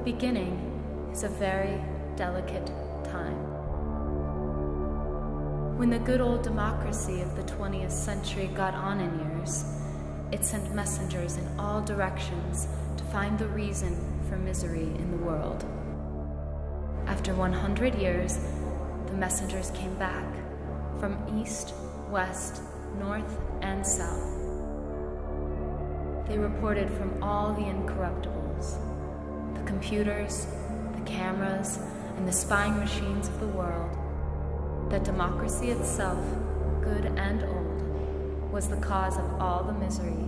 The beginning is a very delicate time. When the good old democracy of the 20th century got on in years, it sent messengers in all directions to find the reason for misery in the world. After 100 years, the messengers came back from east, west, north, and south. They reported from all the incorruptibles computers, the cameras, and the spying machines of the world that democracy itself, good and old, was the cause of all the misery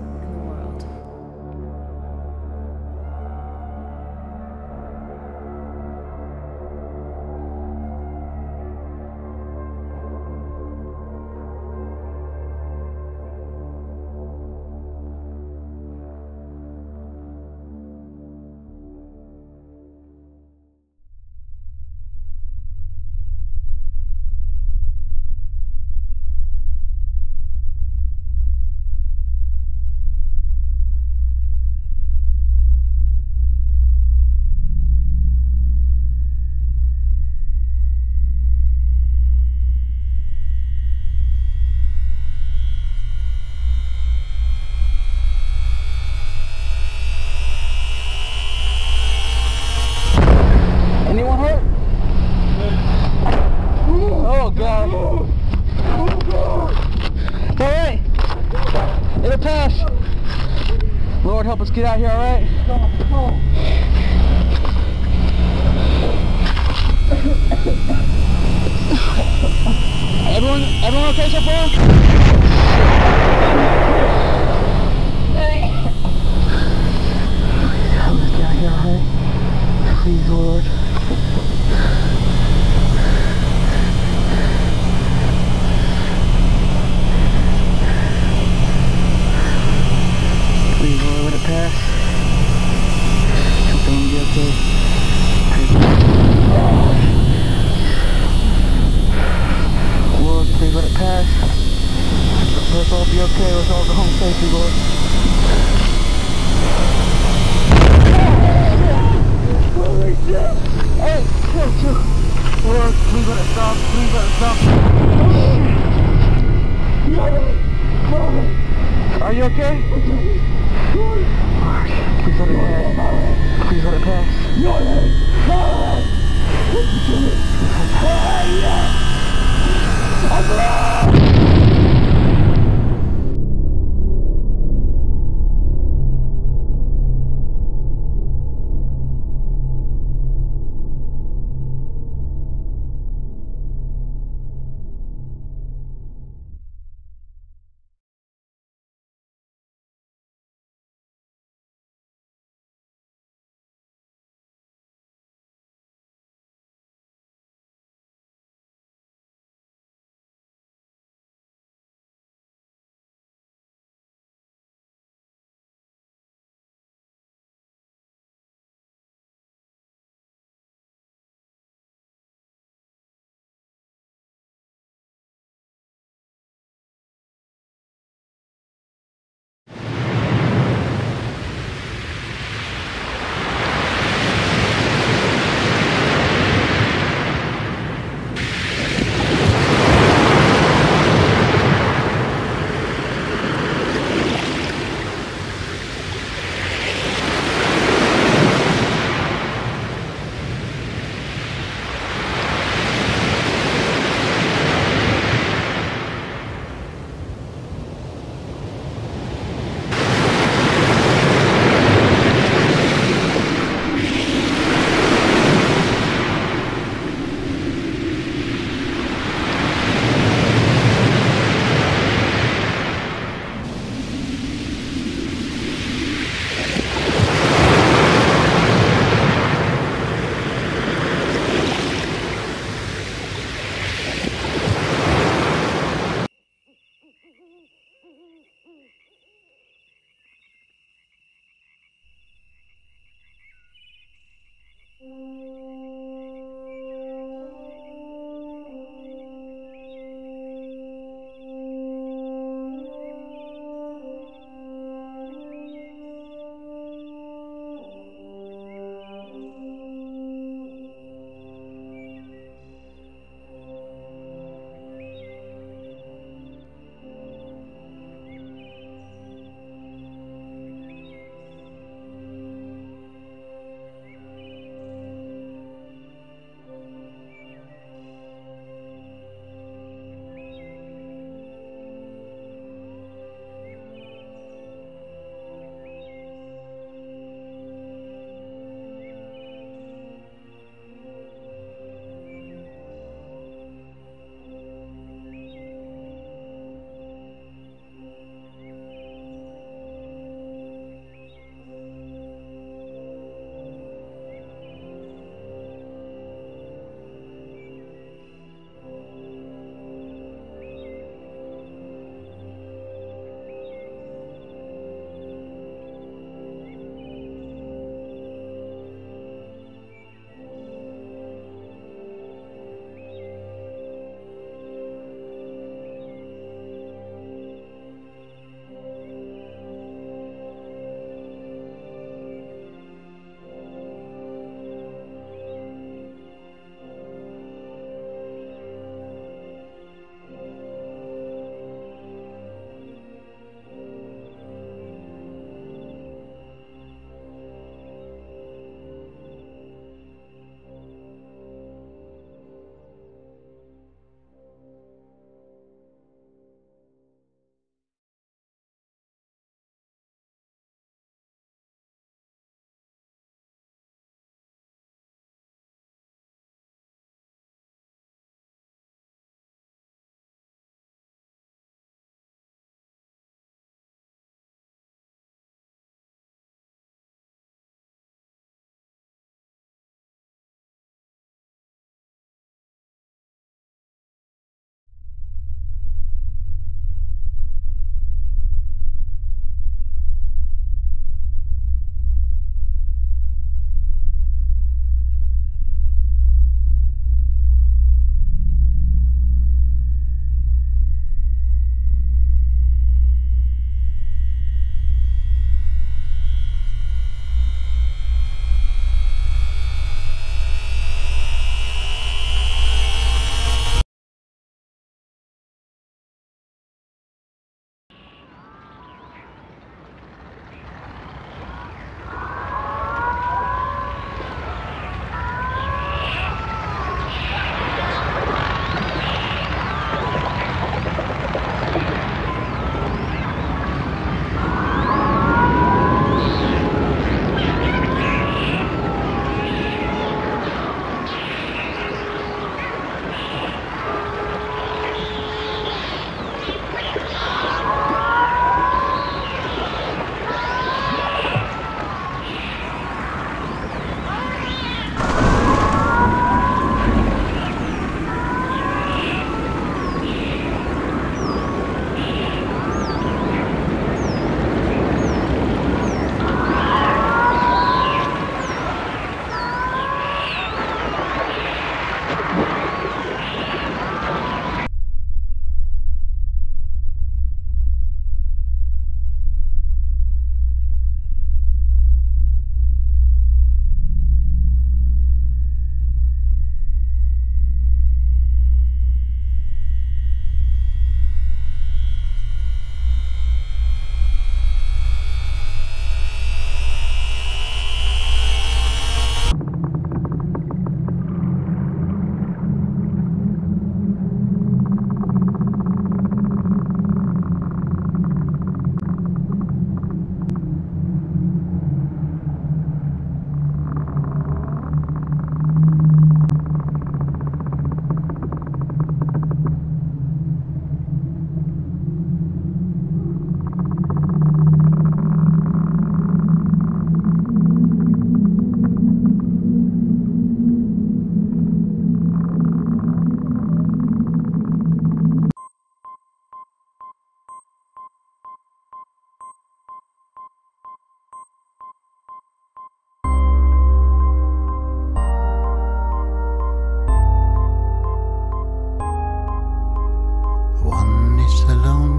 Everyone everyone okay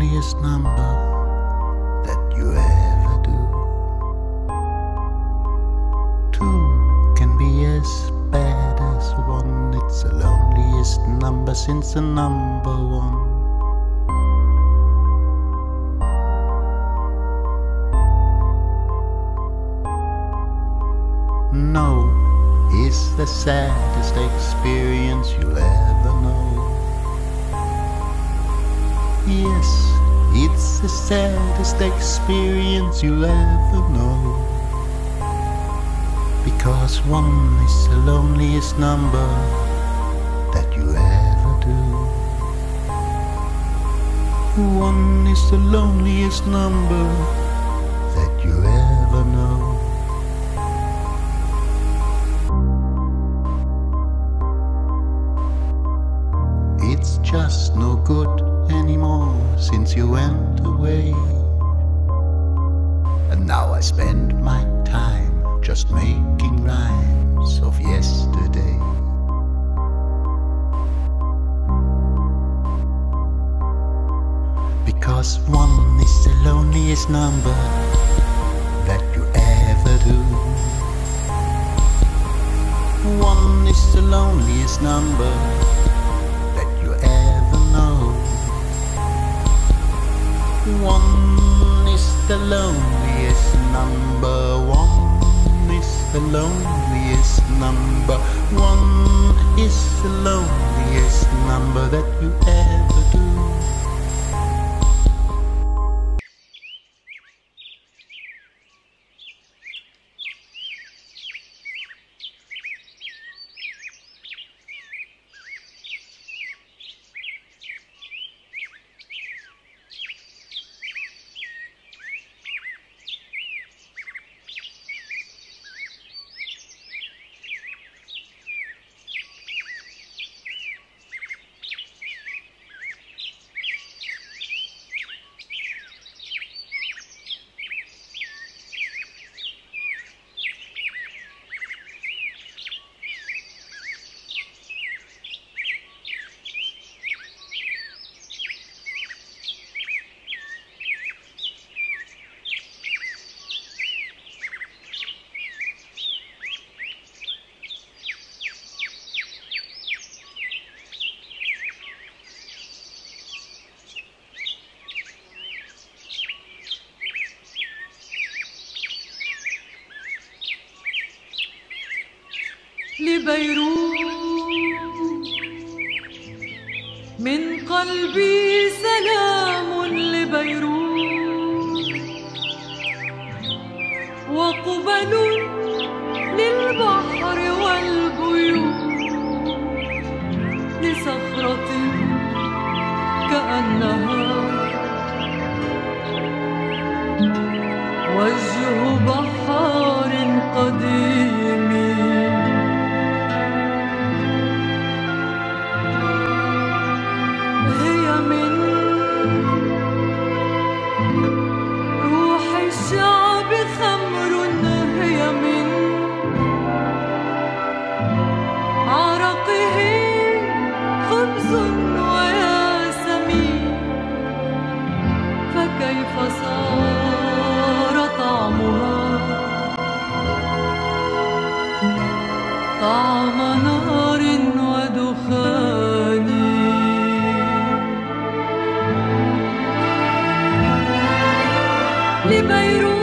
funniest number that you ever do. Two can be as bad as one, it's the loneliest number since the number one. No is the saddest experience you'll ever know. Yes, it's the saddest experience you'll ever know. Because one is the loneliest number that you ever do. One is the loneliest number since you went away. And now I spend my time just making rhymes of yesterday. Because one is the loneliest number that you ever do. One is the loneliest number One is the loneliest number. One is the loneliest number. One is the loneliest number that you ever do. لبيروت من قلبي سلام لبيروت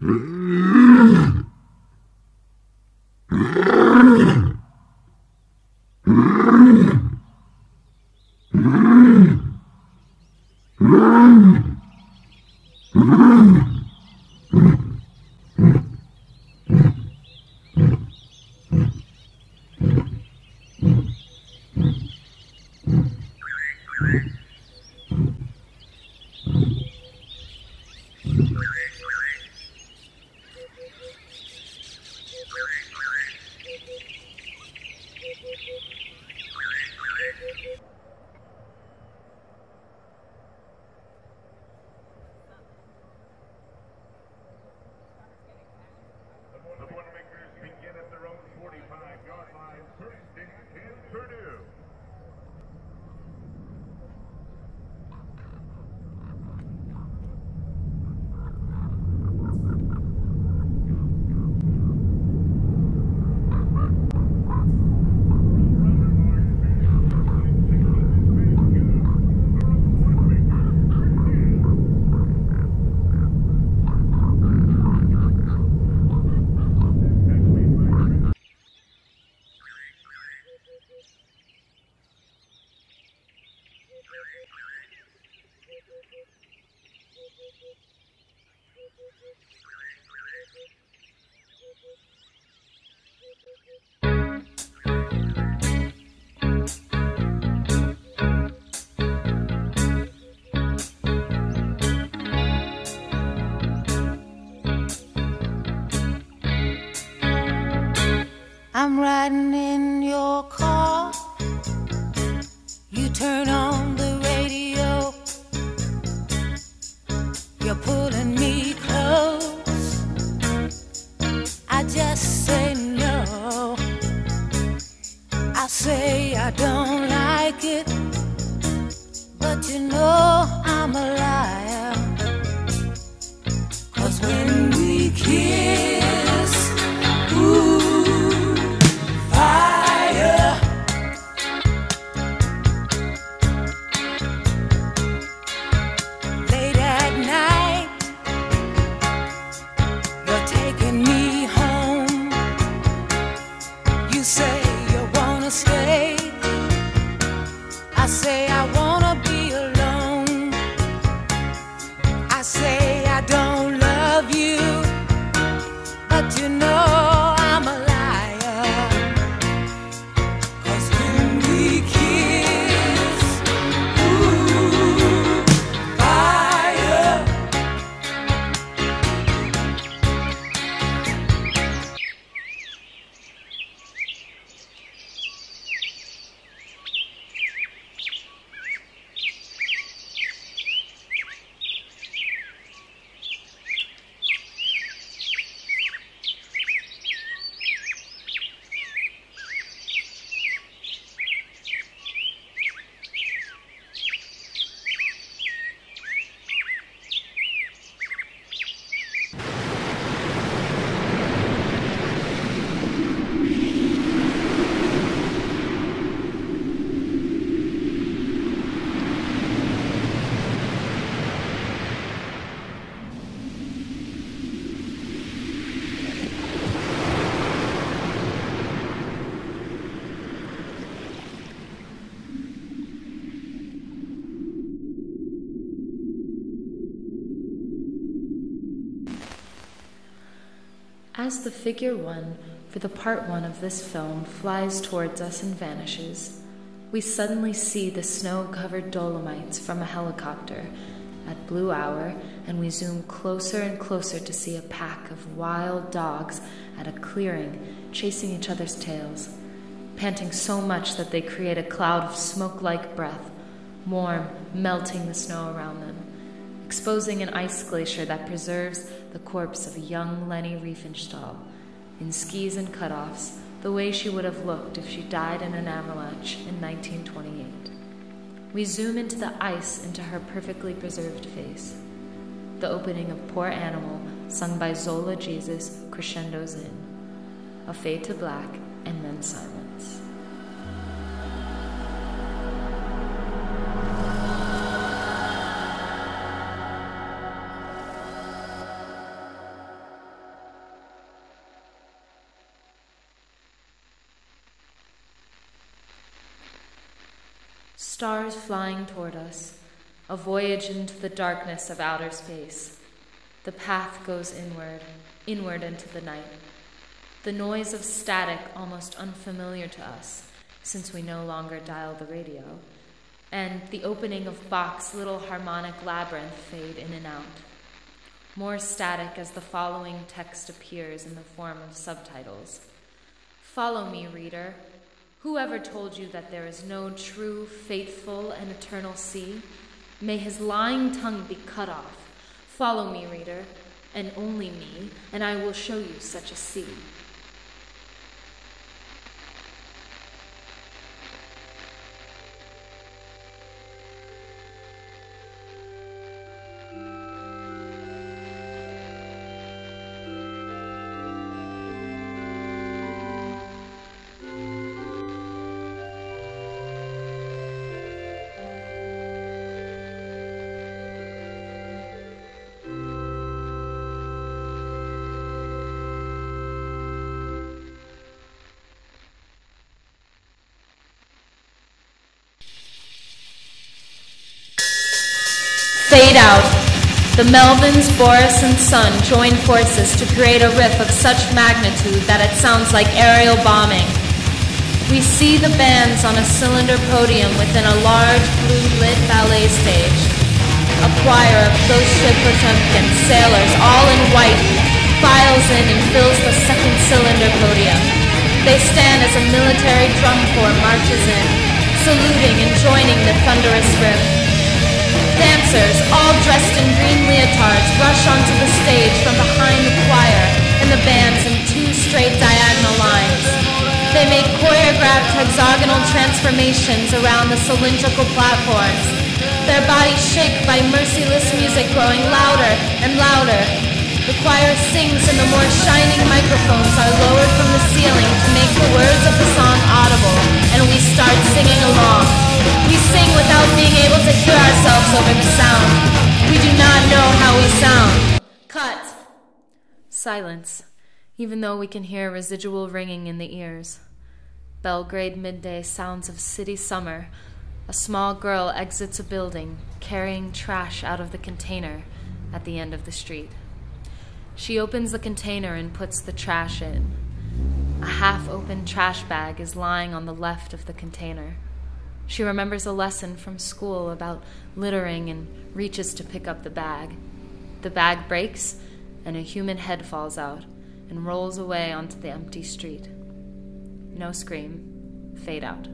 The I'm riding As the figure one for the part one of this film flies towards us and vanishes, we suddenly see the snow covered Dolomites from a helicopter at blue hour, and we zoom closer and closer to see a pack of wild dogs at a clearing chasing each other's tails. panting so much that they create a cloud of smoke like breath, warm, melting the snow around them, exposing an ice glacier that preserves the corpse of a young Leni Riefenstahl in skis and cutoffs, the way she would have looked if she died in an avalanche in 1928. We zoom into the ice into her perfectly preserved face. The opening of Poor Animal, sung by Zola Jesus, crescendos in. A fade to black, and then silence. Flying toward us, a voyage into the darkness of outer space. The path goes inward, inward into the night. The noise of static almost unfamiliar to us, since we no longer dial the radio, and the opening of Bach's little harmonic labyrinth fade in and out. More static as the following text appears in the form of subtitles. Follow me, reader. Whoever told you that there is no true, faithful, and eternal sea? May his lying tongue be cut off. Follow me, reader, and only me, and I will show you such a sea. The Melvins, Boris, and Sunn join forces to create a riff of such magnitude that it sounds like aerial bombing. We see the bands on a cylinder podium within a large blue lit ballet stage. A choir of ghost ship Potemkin sailors, all in white, files in and fills the second cylinder podium. They stand as a military drum corps marches in, saluting and joining the thunderous riff. Dancers, all dressed in green leotards, rush onto the stage from behind the choir and the bands in two straight diagonal lines. They make choreographed hexagonal transformations around the cylindrical platforms. Their bodies shake by merciless music growing louder and louder. The choir sings and the more shining microphones are lowered from the ceiling to make the words of the song audible, and we start singing along. We sing without being able to hear ourselves over the sound. We do not know how we sound. Cut. Silence, even though we can hear residual ringing in the ears. Belgrade midday sounds of city summer. A small girl exits a building, carrying trash out of the container at the end of the street. She opens the container and puts the trash in. A half open trash bag is lying on the left of the container. She remembers a lesson from school about littering and reaches to pick up the bag. The bag breaks, and a human head falls out and rolls away onto the empty street. No scream. Fade out.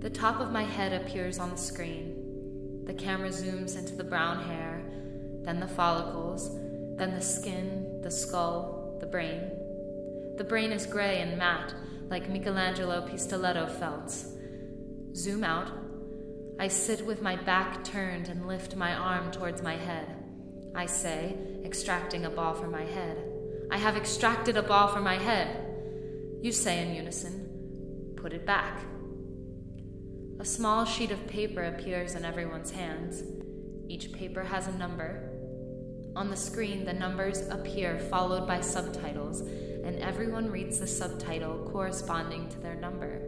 The top of my head appears on the screen. The camera zooms into the brown hair, then the follicles, then the skin, the skull, the brain. The brain is gray and matte, like Michelangelo Pistoletto felts. Zoom out. I sit with my back turned and lift my arm towards my head. I say, extracting a ball from my head. I have extracted a ball from my head. You say in unison, put it back. A small sheet of paper appears in everyone's hands. Each paper has a number. On the screen, the numbers appear followed by subtitles, and everyone reads the subtitle corresponding to their number.